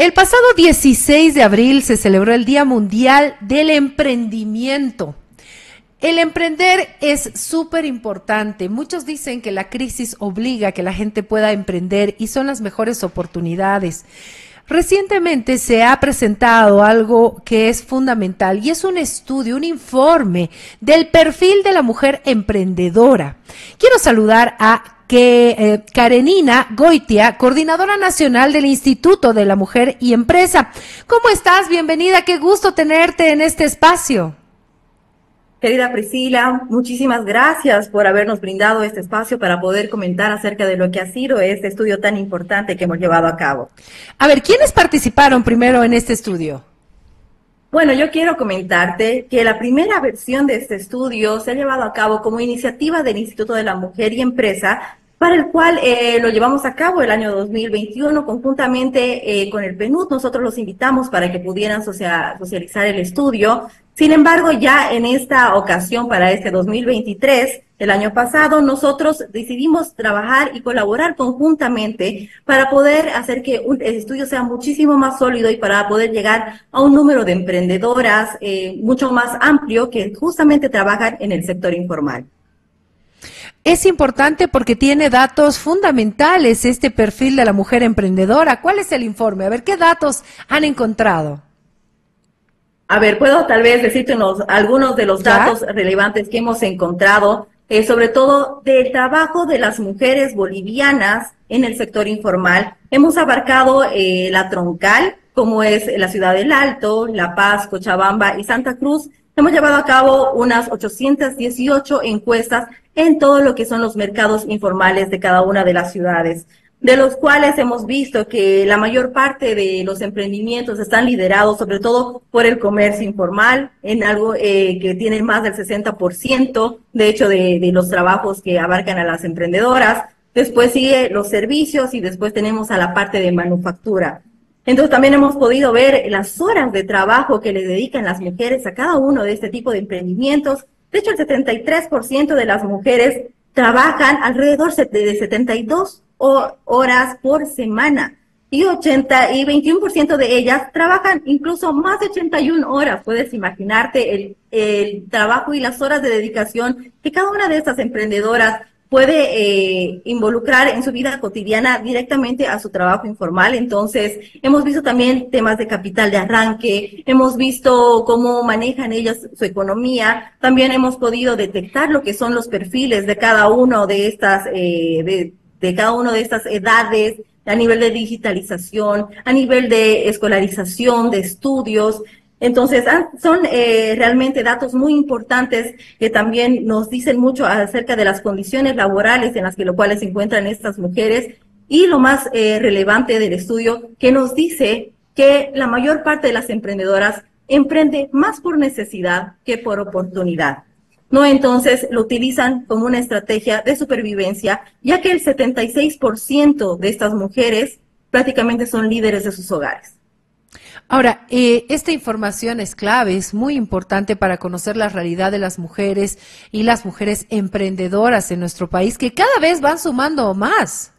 El pasado 16 de abril se celebró el Día Mundial del Emprendimiento. El emprender es súper importante. Muchos dicen que la crisis obliga a que la gente pueda emprender y son las mejores oportunidades. Recientemente se ha presentado algo que es fundamental y es un estudio, un informe del perfil de la mujer emprendedora. Quiero saludar a que eh, Karenina Goitia, coordinadora nacional del Instituto de la Mujer y Empresa. ¿Cómo estás? Bienvenida, qué gusto tenerte en este espacio. Querida Priscila, muchísimas gracias por habernos brindado este espacio para poder comentar acerca de lo que ha sido este estudio tan importante que hemos llevado a cabo. A ver, ¿quiénes participaron primero en este estudio? Bueno, yo quiero comentarte que la primera versión de este estudio se ha llevado a cabo como iniciativa del Instituto de la Mujer y Empresa para el cual eh, lo llevamos a cabo el año 2021 conjuntamente eh, con el PNUD. Nosotros los invitamos para que pudieran socializar el estudio. Sin embargo, ya en esta ocasión, para este 2023, el año pasado, nosotros decidimos trabajar y colaborar conjuntamente para poder hacer que un, el estudio sea muchísimo más sólido y para poder llegar a un número de emprendedoras eh, mucho más amplio que justamente trabajan en el sector informal. Es importante porque tiene datos fundamentales este perfil de la mujer emprendedora. ¿Cuál es el informe? A ver, ¿qué datos han encontrado? A ver, puedo tal vez decirte algunos de los datos relevantes que hemos encontrado, eh, sobre todo del trabajo de las mujeres bolivianas en el sector informal. Hemos abarcado eh, la troncal, como es la ciudad del Alto, La Paz, Cochabamba y Santa Cruz, Hemos llevado a cabo unas 818 encuestas en todo lo que son los mercados informales de cada una de las ciudades, de los cuales hemos visto que la mayor parte de los emprendimientos están liderados sobre todo por el comercio informal, en algo eh, que tiene más del 60%, de hecho, de, de los trabajos que abarcan a las emprendedoras. Después sigue los servicios y después tenemos a la parte de manufactura. Entonces también hemos podido ver las horas de trabajo que le dedican las mujeres a cada uno de este tipo de emprendimientos. De hecho, el 73% de las mujeres trabajan alrededor de 72 horas por semana y 80 y 21% de ellas trabajan incluso más de 81 horas. Puedes imaginarte el, el trabajo y las horas de dedicación que cada una de estas emprendedoras puede eh, involucrar en su vida cotidiana directamente a su trabajo informal. Entonces, hemos visto también temas de capital de arranque, hemos visto cómo manejan ellas su economía, también hemos podido detectar lo que son los perfiles de cada uno de estas, eh, de, de cada uno de estas edades, a nivel de digitalización, a nivel de escolarización, de estudios. Entonces, ah, son eh, realmente datos muy importantes que también nos dicen mucho acerca de las condiciones laborales en las que lo cuales se encuentran estas mujeres y lo más eh, relevante del estudio que nos dice que la mayor parte de las emprendedoras emprende más por necesidad que por oportunidad. No, entonces lo utilizan como una estrategia de supervivencia, ya que el 76% de estas mujeres prácticamente son líderes de sus hogares. Ahora, eh, esta información es clave, es muy importante para conocer la realidad de las mujeres y las mujeres emprendedoras en nuestro país, que cada vez van sumando más.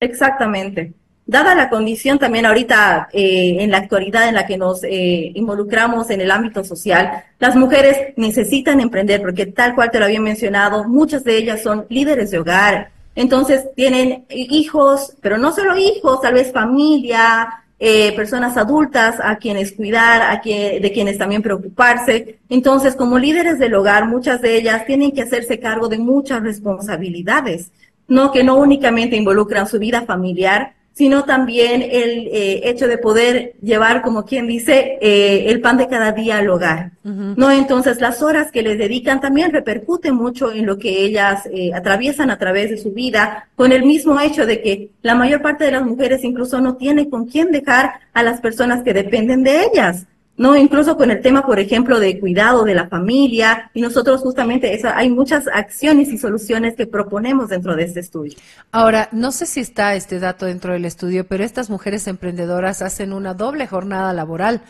Exactamente. Dada la condición también ahorita eh, en la actualidad en la que nos eh, involucramos en el ámbito social, las mujeres necesitan emprender porque tal cual te lo había mencionado, muchas de ellas son líderes de hogar, entonces tienen hijos, pero no solo hijos, tal vez familia, eh, personas adultas a quienes cuidar, a de quienes también preocuparse. Entonces, como líderes del hogar, muchas de ellas tienen que hacerse cargo de muchas responsabilidades, no que no únicamente involucran su vida familiar, sino también el eh, hecho de poder llevar, como quien dice, eh, el pan de cada día al hogar. ¿no? Entonces, las horas que les dedican también repercuten mucho en lo que ellas eh, atraviesan a través de su vida, con el mismo hecho de que la mayor parte de las mujeres incluso no tiene con quién dejar a las personas que dependen de ellas. ¿No? Incluso con el tema, por ejemplo, de cuidado de la familia, y nosotros justamente eso, hay muchas acciones y soluciones que proponemos dentro de este estudio. Ahora, no sé si está este dato dentro del estudio, pero estas mujeres emprendedoras hacen una doble jornada laboral.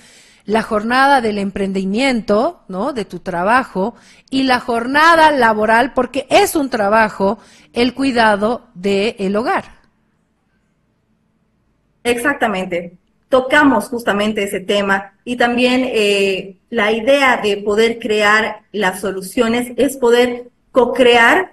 La jornada del emprendimiento, ¿no? De tu trabajo y la jornada laboral, porque es un trabajo, el cuidado del el hogar. Exactamente. Tocamos justamente ese tema y también eh, la idea de poder crear las soluciones es poder co-crear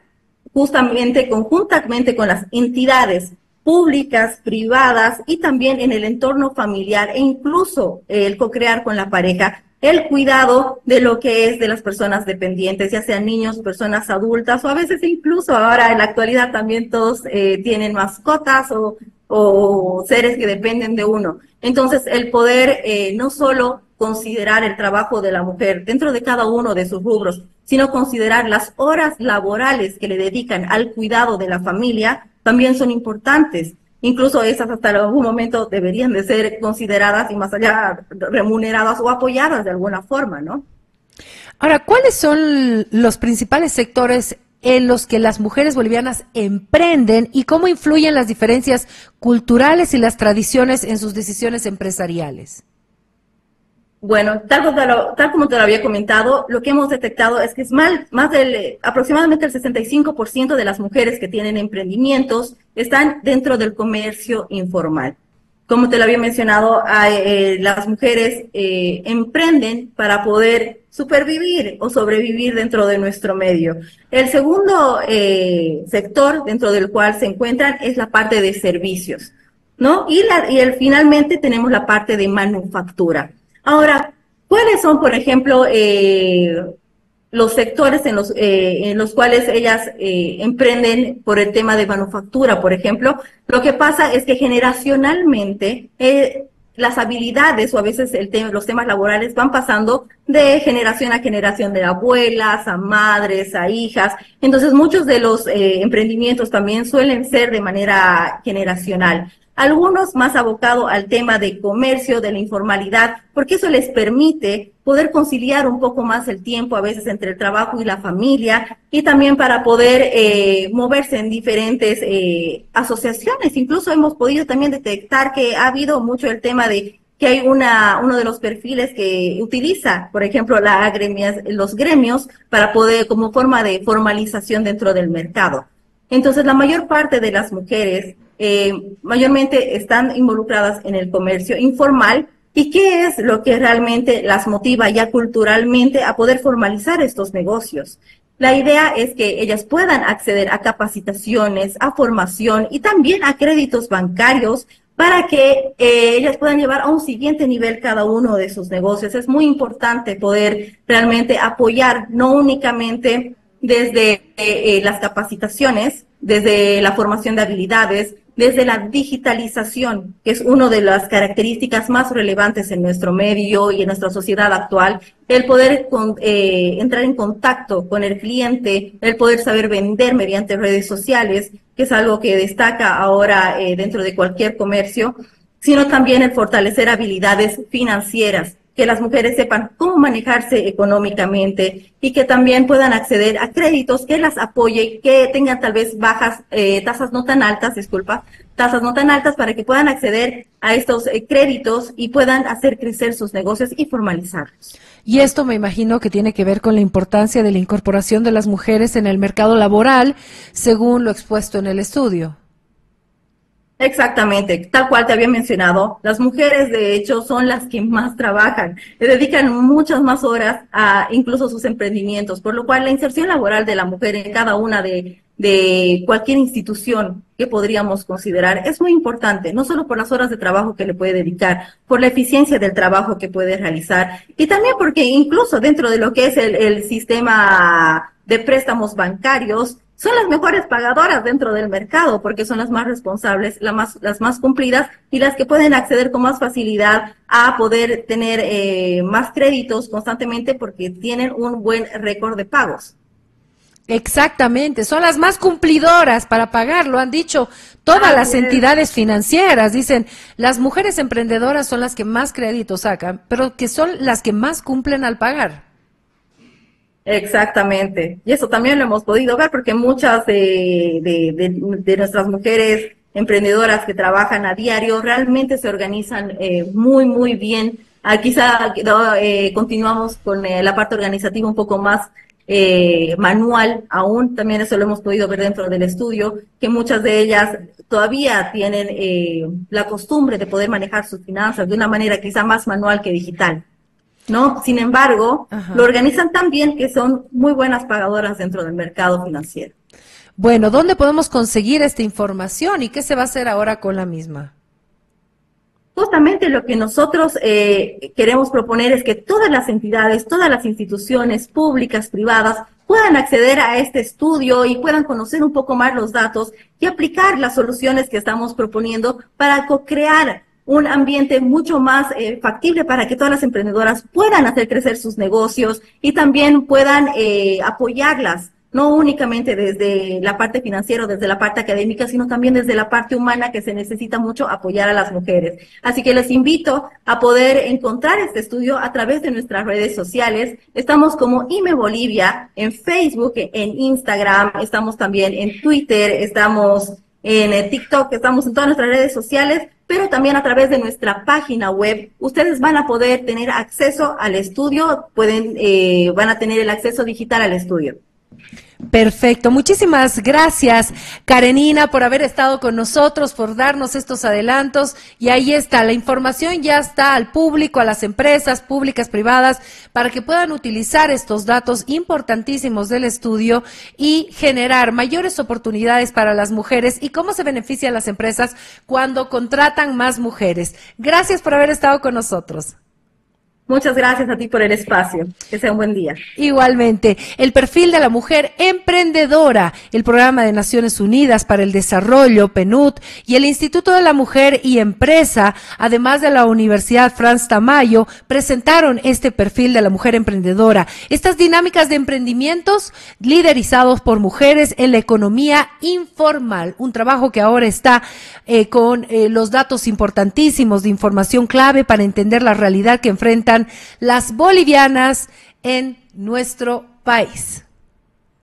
justamente conjuntamente con las entidades públicas, privadas y también en el entorno familiar e incluso el co-crear con la pareja el cuidado de lo que es de las personas dependientes, ya sean niños, personas adultas o a veces incluso ahora en la actualidad también todos eh, tienen mascotas o, o, seres que dependen de uno. Entonces el poder eh, no solo considerar el trabajo de la mujer dentro de cada uno de sus rubros, sino considerar las horas laborales que le dedican al cuidado de la familia, también son importantes. Incluso esas hasta algún momento deberían de ser consideradas y más allá remuneradas o apoyadas de alguna forma, ¿no? Ahora, ¿cuáles son los principales sectores en los que las mujeres bolivianas emprenden y cómo influyen las diferencias culturales y las tradiciones en sus decisiones empresariales? Bueno, tal, como te lo había comentado, lo que hemos detectado es que es mal, más del aproximadamente el 65% de las mujeres que tienen emprendimientos están dentro del comercio informal. Como te lo había mencionado, eh, las mujeres eh, emprenden para poder supervivir o sobrevivir dentro de nuestro medio. El segundo eh, sector dentro del cual se encuentran es la parte de servicios, ¿no? Y, y el, finalmente tenemos la parte de manufactura. Ahora, ¿cuáles son, por ejemplo, los sectores en los, eh, en los cuales ellas eh, emprenden por el tema de manufactura, por ejemplo? Lo que pasa es que generacionalmente las habilidades o a veces el los temas laborales van pasando de generación a generación, de abuelas a madres, a hijas. Entonces muchos de los emprendimientos también suelen ser de manera generacional algunos más abocados al tema de comercio, de la informalidad, porque eso les permite poder conciliar un poco más el tiempo a veces entre el trabajo y la familia y también para poder eh, moverse en diferentes eh, asociaciones. Incluso hemos podido también detectar que ha habido mucho el tema de que hay una, uno de los perfiles que utiliza, por ejemplo, la gremias, los gremios para poder, como forma de formalización dentro del mercado. Entonces, la mayor parte de las mujeres eh, mayormente están involucradas en el comercio informal y qué es lo que realmente las motiva ya culturalmente a poder formalizar estos negocios. La idea es que ellas puedan acceder a capacitaciones, a formación y también a créditos bancarios para que eh, ellas puedan llevar a un siguiente nivel cada uno de sus negocios. Es muy importante poder realmente apoyar, no únicamente desde eh, las capacitaciones, desde la formación de habilidades, desde la digitalización, que es una de las características más relevantes en nuestro medio y en nuestra sociedad actual, el poder eh, entrar en contacto con el cliente, el poder saber vender mediante redes sociales, que es algo que destaca ahora eh, dentro de cualquier comercio, sino también el fortalecer habilidades financieras, que las mujeres sepan cómo manejarse económicamente y que también puedan acceder a créditos que las apoye, que tengan tal vez bajas, eh, tasas no tan altas, disculpa, tasas no tan altas para que puedan acceder a estos eh, créditos y puedan hacer crecer sus negocios y formalizarlos. Y esto me imagino que tiene que ver con la importancia de la incorporación de las mujeres en el mercado laboral, según lo expuesto en el estudio. Exactamente, tal cual te había mencionado, las mujeres de hecho son las que más trabajan, le dedican muchas más horas a incluso sus emprendimientos, por lo cual la inserción laboral de la mujer en cada una de, de cualquier institución que podríamos considerar es muy importante, no solo por las horas de trabajo que le puede dedicar, por la eficiencia del trabajo que puede realizar y también porque incluso dentro de lo que es el, el sistema de préstamos bancarios, son las mejores pagadoras dentro del mercado porque son las más responsables, las más, las más cumplidas y las que pueden acceder con más facilidad a poder tener eh, más créditos constantemente porque tienen un buen récord de pagos. Exactamente, son las más cumplidoras para pagar, lo han dicho todas las entidades financieras, dicen, las mujeres emprendedoras son las que más créditos sacan, pero que son las que más cumplen al pagar. Exactamente. Y eso también lo hemos podido ver porque muchas de, de, nuestras mujeres emprendedoras que trabajan a diario realmente se organizan eh, muy, muy bien. Ah, quizá eh, continuamos con eh, la parte organizativa un poco más eh, manual aún, también eso lo hemos podido ver dentro del estudio, que muchas de ellas todavía tienen eh, la costumbre de poder manejar sus finanzas de una manera quizá más manual que digital. ¿No? Sin embargo, lo organizan tan bien que son muy buenas pagadoras dentro del mercado financiero. Bueno, ¿dónde podemos conseguir esta información y qué se va a hacer ahora con la misma? Justamente lo que nosotros eh, queremos proponer es que todas las entidades, todas las instituciones públicas, privadas, puedan acceder a este estudio y puedan conocer un poco más los datos y aplicar las soluciones que estamos proponiendo para co-crear un ambiente mucho más eh, factible para que todas las emprendedoras puedan hacer crecer sus negocios y también puedan eh, apoyarlas no únicamente desde la parte financiera, desde la parte académica, sino también desde la parte humana que se necesita mucho apoyar a las mujeres. Así que les invito a poder encontrar este estudio a través de nuestras redes sociales. Estamos como IME Bolivia en Facebook, en Instagram, estamos también en Twitter, estamos en eh, TikTok, estamos en todas nuestras redes sociales, pero también a través de nuestra página web. Ustedes van a poder tener acceso al estudio, pueden, eh, van a tener el acceso digital al estudio. Perfecto. Muchísimas gracias, Karenina, por haber estado con nosotros, por darnos estos adelantos. Y ahí está, la información ya está al público, a las empresas públicas, privadas, para que puedan utilizar estos datos importantísimos del estudio y generar mayores oportunidades para las mujeres y cómo se benefician las empresas cuando contratan más mujeres. Gracias por haber estado con nosotros. Muchas gracias a ti por el espacio. Que sea un buen día. Igualmente, el perfil de la mujer emprendedora, el programa de Naciones Unidas para el Desarrollo, PNUD, y el Instituto de la Mujer y Empresa, además de la Universidad Franz Tamayo, presentaron este perfil de la mujer emprendedora. Estas dinámicas de emprendimientos liderizados por mujeres en la economía informal, un trabajo que ahora está eh, con eh, los datos importantísimos de información clave para entender la realidad que enfrentan las bolivianas en nuestro país.